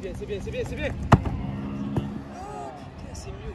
себе, себе, себе, себе. Семью.